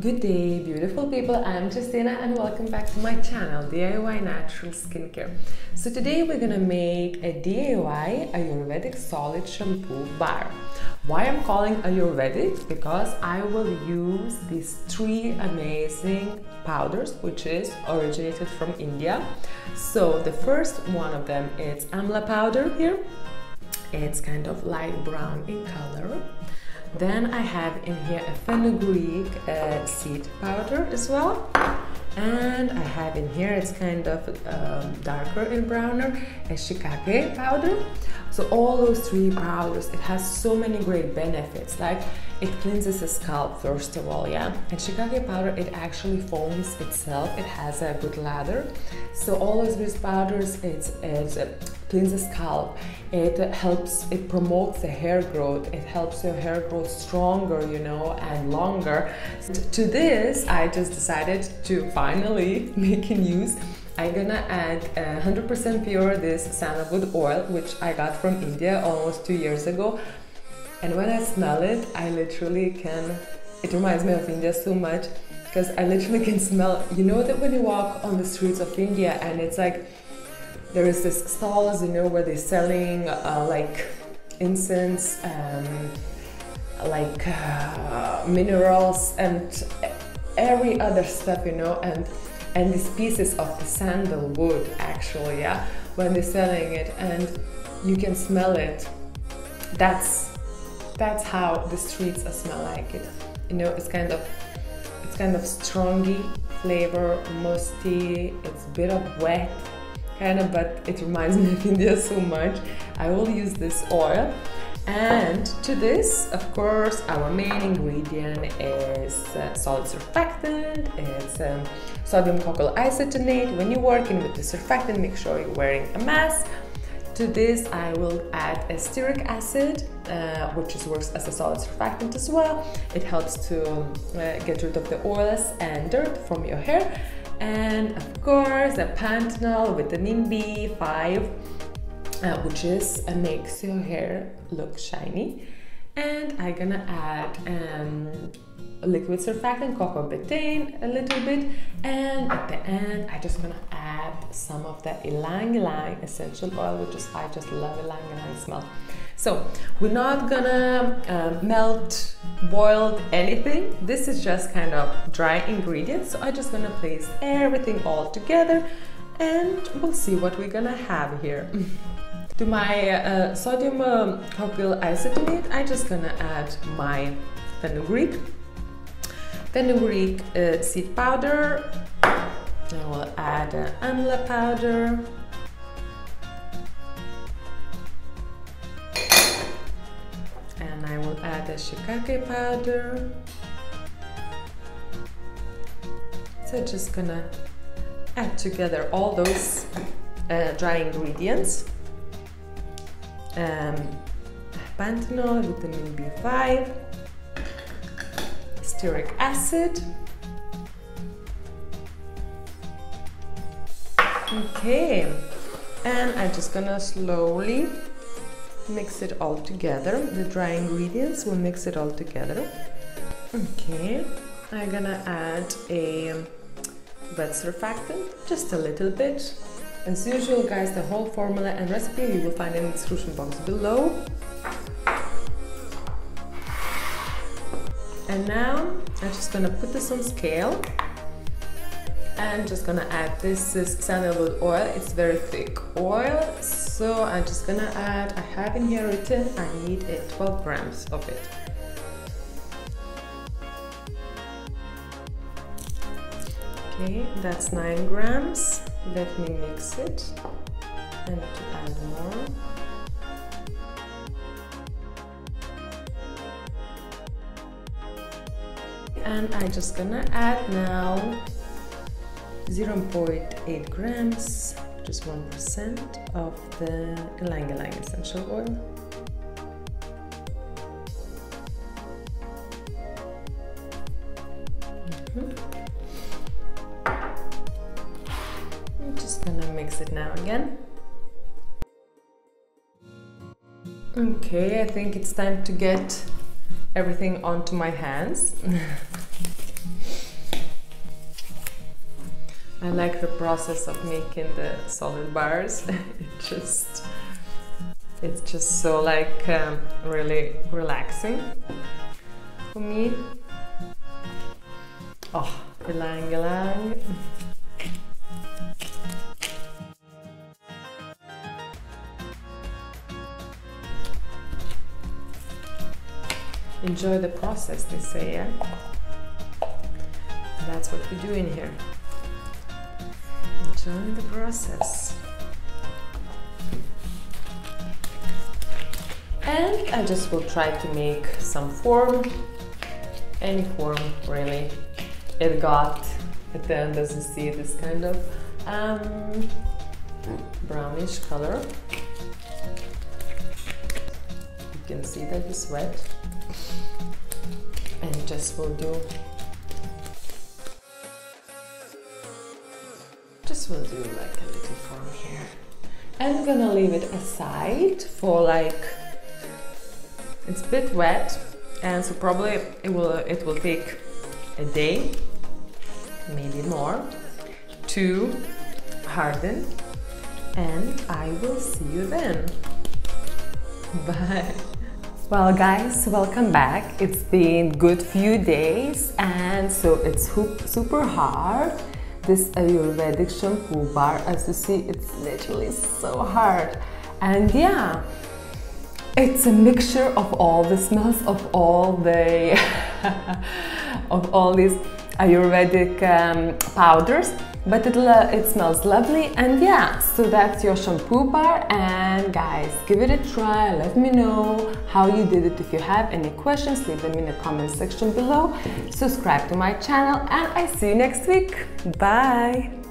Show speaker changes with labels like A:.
A: Good day, beautiful people. I'm Justina and welcome back to my channel, DIY Natural Skincare. So today we're gonna make a DIY Ayurvedic solid shampoo bar. Why I'm calling Ayurvedic? Because I will use these three amazing powders, which is originated from India. So the first one of them is Amla powder here. It's kind of light brown in color. Then I have in here a fenugreek uh, seed powder as well. And I have in here, it's kind of um, darker and browner, a shikakai powder. So all those three powders, it has so many great benefits. Like it cleanses the scalp first of all, yeah. And shikakai powder, it actually foams itself. It has a good lather. So all of these powders, it's, it's cleanses scalp. It helps, it promotes the hair growth. It helps your hair grow stronger, you know, and longer. To this, I just decided to finally make use. I'm gonna add 100% pure this sandalwood oil, which I got from India almost two years ago. And when I smell it, I literally can, it reminds me of India so much because I literally can smell, you know that when you walk on the streets of India and it's like, there is this stalls, you know, where they're selling uh, like incense, um, like uh, minerals and every other stuff, you know, and and these pieces of the sandalwood actually, yeah, when they're selling it and you can smell it. That's that's how the streets smell like it. You know, it's kind of it's kind of strongy flavor, musty, it's a bit of wet kind of, but it reminds me of India so much. I will use this oil. And to this, of course, our main ingredient is uh, solid surfactant. It's um, sodium cocoyl isethionate. When you're working with the surfactant, make sure you're wearing a mask. To this, I will add stearic acid, uh, which is, works as a solid surfactant as well. It helps to uh, get rid of the oils and dirt from your hair and of course the panthenol vitamin B5 uh, which is uh, makes your hair look shiny. And I'm gonna add um, liquid surfactant coco betaine a little bit. And at the end I just gonna add some of the ylang ylang essential oil which is I just love ylang ylang smell so we're not gonna uh, melt, boiled anything. This is just kind of dry ingredients. So I'm just gonna place everything all together and we'll see what we're gonna have here. to my uh, sodium um, cocoyl isethionate, I'm just gonna add my fenugreek, fenugreek uh, seed powder. I will add uh, amla powder, add the shikakai powder. So just gonna add together all those uh, dry ingredients. Um, panthenol, vitamin B5, stearic acid. Okay, and I'm just gonna slowly mix it all together. The dry ingredients we'll mix it all together. Okay I'm gonna add a um, wet surfactant just a little bit. As usual guys the whole formula and recipe you will find in the description box below. And now I'm just gonna put this on scale. And just gonna add this is sandalwood oil. It's very thick oil so I'm just gonna add I have in here written I need a 12 grams of it. Okay that's 9 grams. Let me mix it. And to add more. And I'm just gonna add now 0.8 grams, just 1% of the ylang ylang essential oil. Mm -hmm. I'm just gonna mix it now again. Okay, I think it's time to get everything onto my hands. I like the process of making the solid bars. it just it's just so like um, really relaxing for me. Oh, ylang ylang. Enjoy the process, they say, yeah? That's what we do in here. Enjoying the process. And I just will try to make some form, any form really. It got at the end, as you see, this kind of um, brownish color. You can see that it's wet. And just will do will do like a little form here. I'm gonna leave it aside for like it's a bit wet, and so probably it will it will take a day, maybe more, to harden. And I will see you then. Bye. Well guys, welcome back. It's been good few days and so it's super hard. This Ayurvedic shampoo bar, as you see, it's literally so hard. And yeah, it's a mixture of all the smells of all the of all these Ayurvedic um, powders but it, it smells lovely. And yeah so that's your shampoo bar. And guys give it a try. Let me know how you did it. If you have any questions leave them in the comment section below. Subscribe to my channel and I see you next week. Bye